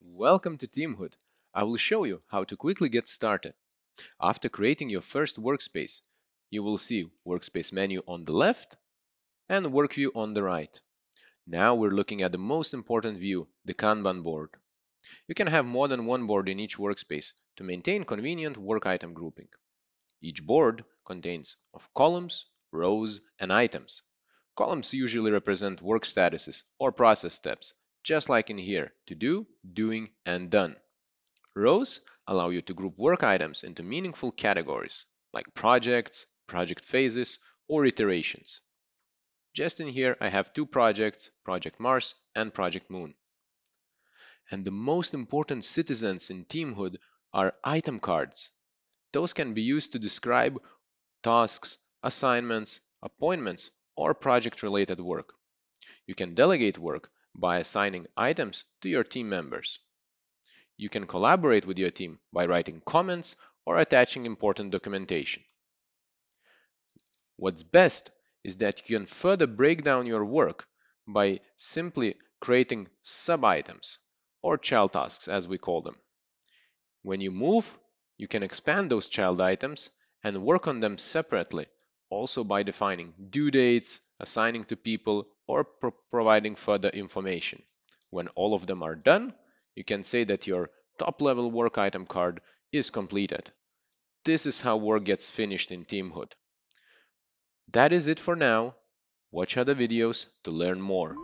Welcome to Teamhood. I will show you how to quickly get started. After creating your first workspace, you will see Workspace menu on the left and Workview on the right. Now we're looking at the most important view, the Kanban board. You can have more than one board in each workspace to maintain convenient work item grouping. Each board contains of columns, rows, and items. Columns usually represent work statuses or process steps, just like in here, to do, doing, and done. Rows allow you to group work items into meaningful categories, like projects, project phases, or iterations. Just in here, I have two projects, Project Mars and Project Moon. And the most important citizens in Teamhood are item cards. Those can be used to describe tasks, assignments, appointments, or project-related work. You can delegate work by assigning items to your team members. You can collaborate with your team by writing comments or attaching important documentation. What's best is that you can further break down your work by simply creating sub-items or child tasks as we call them. When you move, you can expand those child items and work on them separately also by defining due dates, assigning to people, or pro providing further information. When all of them are done, you can say that your top-level work item card is completed. This is how work gets finished in Teamhood. That is it for now. Watch other videos to learn more.